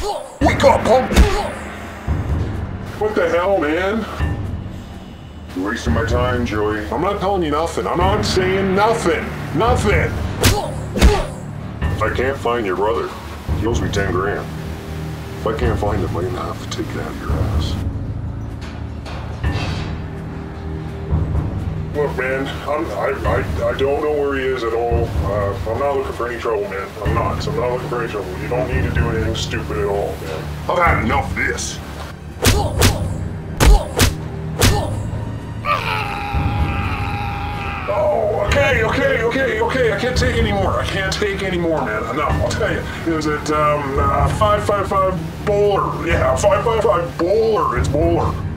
Wake up, pump! What the hell, man? You're wasting my time, Joey. I'm not telling you nothing. I'm not saying nothing. Nothing. I can't find your brother, he owes me 10 grand. If I can't find him, I'm gonna have to take it out of your ass. Look, man, I'm, I, I, I don't know where he is at all. Uh, I'm not looking for any trouble, man. I'm not. I'm not looking for any trouble. You don't need to do anything stupid at all, man. I've had enough of this. Oh, okay, okay, okay, okay. I can't take any more. I can't take any more, man. Enough. I'll tell you. Is it um, uh, 555 bowler? Yeah, 555 bowler. It's bowler.